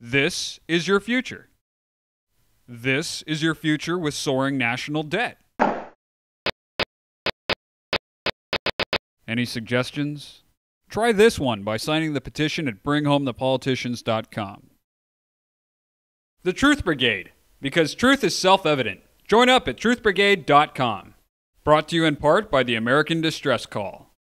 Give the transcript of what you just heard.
This is your future. This is your future with soaring national debt. Any suggestions? Try this one by signing the petition at bringhomethepoliticians.com. The Truth Brigade, because truth is self evident. Join up at truthbrigade.com. Brought to you in part by the American Distress Call.